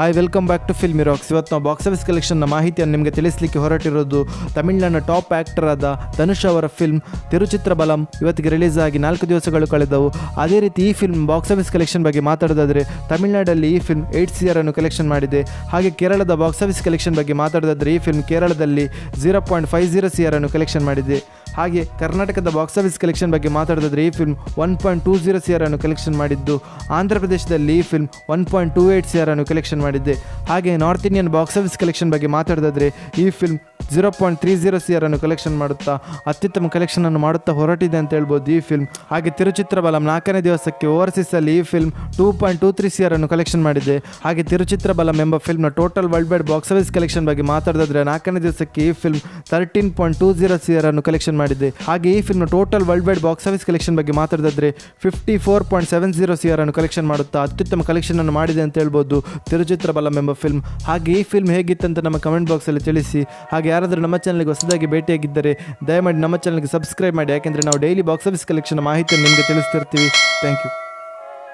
Hi welcome back to film ಇರಾಕ್ಸ್ ಇವತ್ತು ನಾವು box office ಕಲೆಕ್ಷನ್ನ ಮಾಹಿತಿಯನ್ನು ನಿಮಗೆ ತಿಳಿಸಲಿಕ್ಕೆ ಹೊರಟಿರೋದು ತಮಿಳುನಾಡಿನ ಟಾಪ್ ಆ್ಯಕ್ಟರ್ ಆದ ಧನುಷ್ ಅವರ ಫಿಲ್ಮ್ ತಿರುಚಿತ್ರಬಲಂ ಇವತ್ತಿಗೆ ರಿಲೀಸ್ ಆಗಿ ನಾಲ್ಕು ದಿವಸಗಳು ಕಳೆದವು. ಅದೇ ರೀತಿ ಈ ಫಿಲ್ಮ್ ಬಾಕ್ಸ್ ಆಫೀಸ್ ಕಲೆಕ್ಷನ್ ಬಗ್ಗೆ ಮಾತಾಡೋದಾದರೆ ತಮಿಳುನಾಡಲ್ಲಿ ಈ ಫಿಲ್ಮ್ ಏಟ್ ಅನ್ನು ಕಲೆಕ್ಷನ್ ಮಾಡಿದೆ. ಹಾಗೆ ಕೇರಳದ ಬಾಕ್ಸ್ ಆಫೀಸ್ ಕಲೆಕ್ಷನ್ ಬಗ್ಗೆ ಮಾತಾಡೋದಾದರೆ ಈ ಫಿಲ್ಮ್ ಕೇರಳದಲ್ಲಿ zero point five zero C ಅನ್ನು ಕಲೆಕ್ಷನ್ ಮಾಡಿದೆ. ಹಾಗೆ ಕರ್ನಾಟಕದ ಬಾಕ್ಸ್ ಆಫೀಸ್ ಕಲೆಕ್ಷನ್ ಬಗ್ಗೆ ಮಾತಾಡೋದಾದ್ರೆ ಈ film one point two zero C ಅನ್ನು ಕಲೆಕ್ಷನ್ ಮಾಡಿದ್ದು. ಆಂಧ್ರ ಪ್ರದೇಶದಲ್ಲಿ ಈ film one point two eight C ಅನ್ನು ಕಲೆಕ್ಷನ್ ಮಾಡಿದ್ದೆ. ಹಾಗೆ north Indian box office collection ಬಗ್ಗೆ ಮಾತಾಡೋದಾದರೆ ಈ film zero point three zero C ಅನ್ನು ಕಲೆಕ್ಷನ್ ಮಾಡುತ್ತಾ ಅತ್ಯುತ್ತಮ ಕಲೆಕ್ಷನ್ ಅನ್ನು ಮಾಡುತ್ತಾ ಹೊರಟಿದೆ ಅಂತ ಹೇಳ್ಬೋದು ಈ ಫಿಲ್ಮ್ ಹಾಗೆ ತಿರುಚಿತ್ರಬಲಂ ನಾಲ್ಕನೇ ದಿವಸಕ್ಕೆ ಓವರ್ಸೀಸ್ ಅಲ್ಲಿ ಈ film two point two three C ಅನ್ನು ಕಲೆಕ್ಷನ್ ಮಾಡಿದೆ. ಹಾಗೆ ತಿರುಚಿತ್ರಬಲಂ ಎಂಬ ಫಿಲ್ಮ್ನ total world wide box office collection ಬಗ್ಗೆ ಮಾತಾಡೋದಾದ್ರೆ ನಾಲ್ಕನೇ ದಿವಸಕ್ಕೆ ಈ film thirteen point two zero C ಅನ್ನು ಕಲೆಕ್ಷನ್ ಮಾಡಿದೆ. ಹಾಗೆ ಈ ಫಿಲ್ಮ್ನ total world wide box office collection ಬಗ್ಗೆ ಮಾತಾಡೋದಾದ್ರೆ fifty four point seven zero C ಅನ್ನು ಕಲೆಕ್ಷನ್ ಮಾಡುತ್ತಾ ಅತ್ಯುತ್ತಮ ಕಲೆಕ್ಷನ್ ಅನ್ನು ಮಾಡಿದೆ ಅಂತ ಹೇಳ್ಬೋದು ತಿರುಚಿತ್ರಬಲಂ ಎಂಬ ಫಿಲ್ಮ್ ಹಾಗೆ ಈ ಫಿಲ್ಮ್ ಹೇಗಿತ್ತಂತ ನಮ್ಮ ಕಮೆಂಟ್ ಬಾಕ್ಸಲ್ಲಿ ತಿಳಿಸಿ. ಹಾಗೆ ಯಾರಾದರೂ ನಮ್ಮ ಚಾನಲ್ಗೆ ಹೊಸದಾಗಿ ಭೇಟಿಯಾಗಿದ್ದರೆ ದಯಮಾಡಿ ನಮ್ಮ ಚಾನಲ್ಗೆ ಸಬ್ಸ್ಕ್ರೈಬ್ ಮಾಡಿ. ಯಾಕೆಂದರೆ ನಾವು ಡೈಲಿ ಬಾಕ್ಸ್ ಆಫೀಸ್ ಕಲೆಕ್ಷನ್ ಮಾಹಿತಿಯನ್ನು ನಿಮಗೆ ತಿಳಿಸ್ತಿರ್ತೀವಿ. Thank you